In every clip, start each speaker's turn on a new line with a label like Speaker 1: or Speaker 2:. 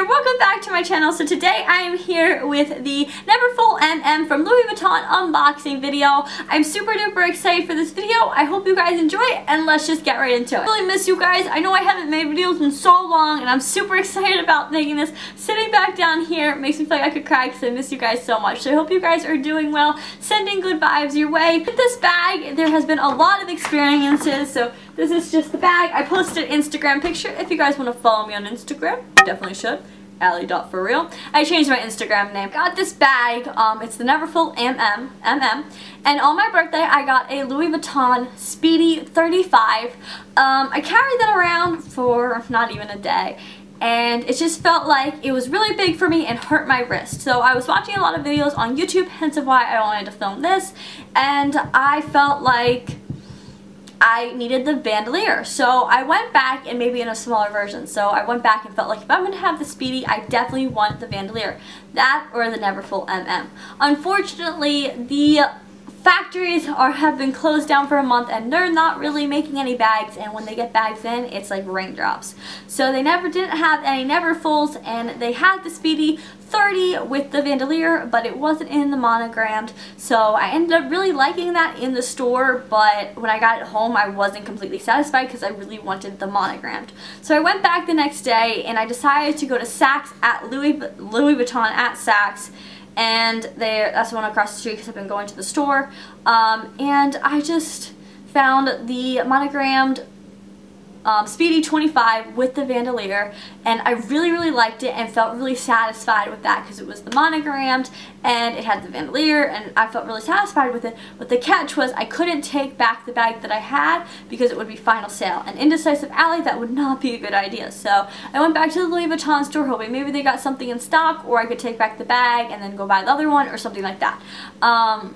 Speaker 1: here. Welcome back to my channel. So today I am here with the Neverfull MM from Louis Vuitton unboxing video. I'm super duper excited for this video. I hope you guys enjoy it and let's just get right into it. I really miss you guys. I know I haven't made videos in so long and I'm super excited about making this. Sitting back down here makes me feel like I could cry because I miss you guys so much. So I hope you guys are doing well. Sending good vibes your way. With this bag, there has been a lot of experiences. So this is just the bag. I posted an Instagram picture. If you guys want to follow me on Instagram, definitely should. Allie.forreal. I changed my Instagram name. Got this bag. Um, it's the Neverfull MM. MM. And on my birthday, I got a Louis Vuitton Speedy 35. Um, I carried that around for not even a day and it just felt like it was really big for me and hurt my wrist. So I was watching a lot of videos on YouTube, hence of why I wanted to film this, and I felt like I needed the bandolier. So I went back and maybe in a smaller version. So I went back and felt like if I'm going to have the Speedy, I definitely want the bandolier. That or the Neverfull MM. Unfortunately, the factories are have been closed down for a month and they're not really making any bags and when they get bags in it's like raindrops so they never didn't have any Neverfulls and they had the Speedy 30 with the bandolier, but it wasn't in the monogrammed. So I ended up really liking that in the store, but when I got it home, I wasn't completely satisfied because I really wanted the monogrammed. So I went back the next day and I decided to go to Saks at Louis, Louis Vuitton at Saks and they that's the one across the street because I've been going to the store. Um, and I just found the monogrammed um, Speedy 25 with the bandolier and I really really liked it and felt really satisfied with that because it was the monogrammed and it had the bandolier and I felt really satisfied with it. But the catch was I couldn't take back the bag that I had because it would be final sale. And Indecisive Allie that would not be a good idea. So I went back to the Louis Vuitton store hoping maybe they got something in stock or I could take back the bag and then go buy the other one or something like that. Um,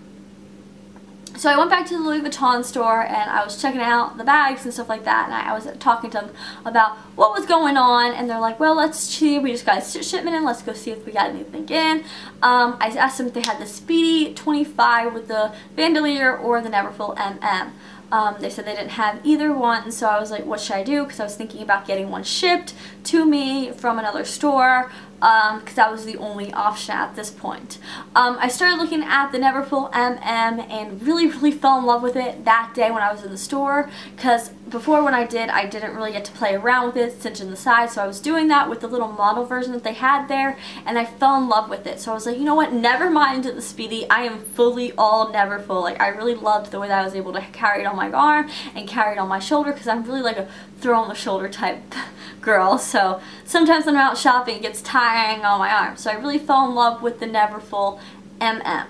Speaker 1: so I went back to the Louis Vuitton store and I was checking out the bags and stuff like that and I, was talking to them about what was going on and they're like, well, let's see, we just got a shipment in, let's go see if we got anything in. Um, I asked them if they had the Speedy 25 with the bandolier or the Neverfull MM. Um, they said they didn't have either one, so I was like, what should I do? Because I was thinking about getting one shipped to me from another store because um, that was the only option at this point. Um, I started looking at the Neverfull MM and really, really fell in love with it that day when I was in the store because before when I did, I didn't really get to play around with it, cinching the sides, so I was doing that with the little model version that they had there and I fell in love with it. So I was like, you know what, never mind the Speedy, I am fully all never full. Like I really loved the way that I was able to carry it on my arm and carry it on my shoulder because I'm really like a throw on the shoulder type girl. So sometimes when I'm out shopping, it gets tiring on my arm. So I really fell in love with the Neverfull MM.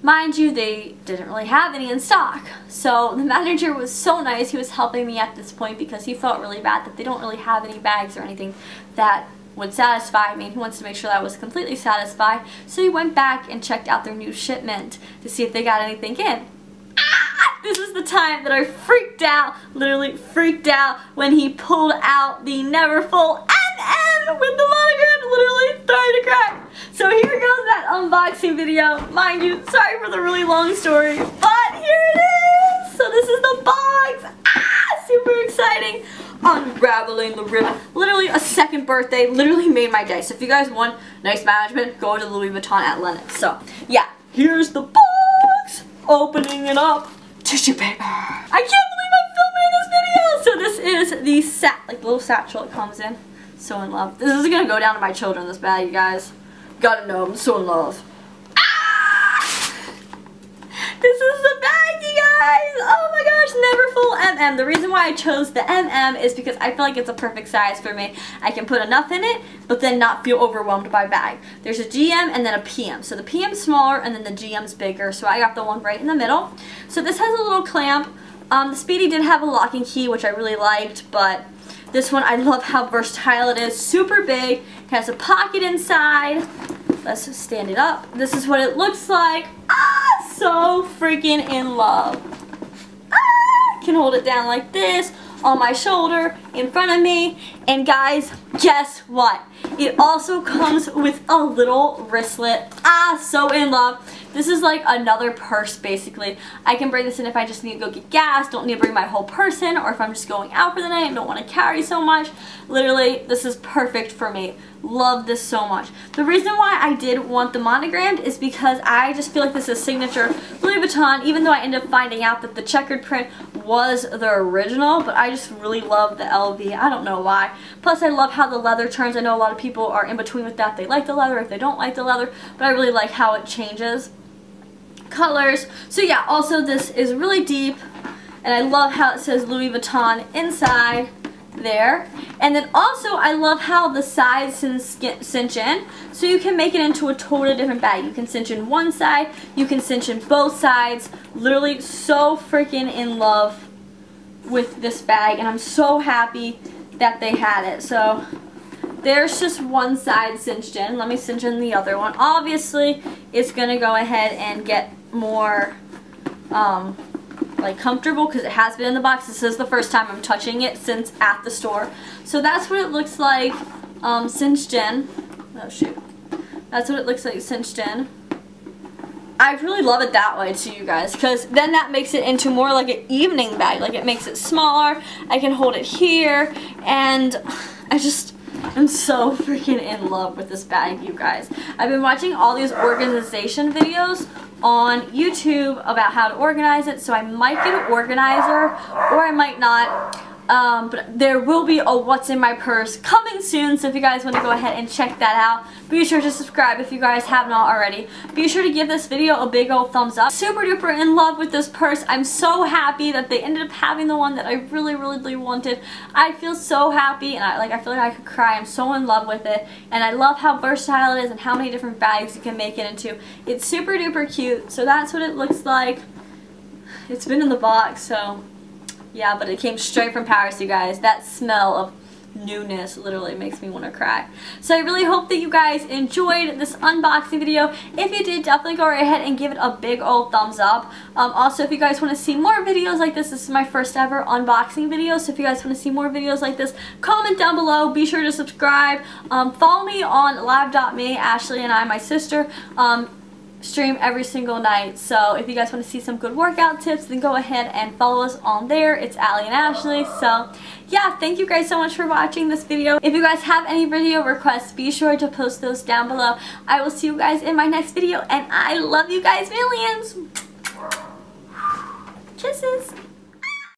Speaker 1: Mind you, they didn't really have any in stock. So the manager was so nice. He was helping me at this point because he felt really bad that they don't really have any bags or anything that would satisfy me. He wants to make sure that I was completely satisfied. So he went back and checked out their new shipment to see if they got anything in. Ah! This is the time that I freaked out, literally freaked out when he pulled out the Neverfull MM with the monogram, literally starting to cry. So here goes that unboxing video. Mind you, sorry for the really long story, but here it is. So this is the box. Ah, super exciting. Unraveling the ribbon. Literally a second birthday. Literally made my day. So if you guys want nice management, go to Louis Vuitton at Lenox. So yeah, here's the box. Opening it up. Tissue paper. I can't believe I'm filming this video. So this is the sat, like the little satchel it comes in. So in love. This is gonna go down to my children, this bag, you guys. Gotta know, I'm so in love. Ah! This is the bag, you guys! Oh my gosh, Neverfull MM. The reason why I chose the MM is because I feel like it's a perfect size for me. I can put enough in it, but then not feel overwhelmed by bag. There's a GM and then a PM. So the PM's smaller and then the GM's bigger. So I got the one right in the middle. So this has a little clamp. Um, the Speedy did have a locking key, which I really liked, but this one, I love how versatile it is. Super big. It has a pocket inside. Let's stand it up. This is what it looks like. Ah, so freaking in love. Ah, can hold it down like this on my shoulder, in front of me. And guys, guess what? It also comes with a little wristlet. Ah, so in love. This is like another purse basically. I can bring this in if I just need to go get gas, don't need to bring my whole person, or if I'm just going out for the night and don't want to carry so much. Literally, this is perfect for me. Love this so much. The reason why I did want the monogrammed is because I just feel like this is signature Louis Vuitton, even though I ended up finding out that the checkered print was the original, but I just really love the LV. I don't know why. Plus, I love how the leather turns. I know a lot of people are in between with that. They like the leather if they don't like the leather, but I really like how it changes colors. So yeah, also this is really deep, and I love how it says Louis Vuitton inside there. And then also I love how the sides cinch in so you can make it into a totally different bag. You can cinch in one side, you can cinch in both sides. Literally so freaking in love with this bag and I'm so happy that they had it. So there's just one side cinched in. Let me cinch in the other one. Obviously it's going to go ahead and get more um, like comfortable because it has been in the box. This is the first time I'm touching it since at the store. So that's what it looks like um, cinched in. Oh shoot. That's what it looks like cinched in. I really love it that way too, you guys, because then that makes it into more like an evening bag. Like it makes it smaller. I can hold it here, and I just I'm so freaking in love with this bag, you guys. I've been watching all these organization videos on YouTube about how to organize it, so I might get an organizer or I might not. Um, but there will be a what's in my purse coming soon, so if you guys want to go ahead and check that out, be sure to subscribe if you guys have not already. Be sure to give this video a big old thumbs up. Super duper in love with this purse. I'm so happy that they ended up having the one that I really, really, really wanted. I feel so happy, and I like I feel like I could cry. I'm so in love with it, and I love how versatile it is and how many different bags you can make it into. It's super duper cute, so that's what it looks like. It's been in the box, so yeah, but it came straight from Paris, you guys. That smell of newness literally makes me want to cry. So I really hope that you guys enjoyed this unboxing video. If you did, definitely go right ahead and give it a big old thumbs up. Um, also, if you guys want to see more videos like this, this is my first ever unboxing video. So if you guys want to see more videos like this, comment down below. Be sure to subscribe. Um, follow me on live.me, Ashley and I, my sister. Um, stream every single night. So if you guys want to see some good workout tips, then go ahead and follow us on there. It's Allie and Ashley. So yeah, thank you guys so much for watching this video. If you guys have any video requests, be sure to post those down below. I will see you guys in my next video and I love you guys millions. Kisses.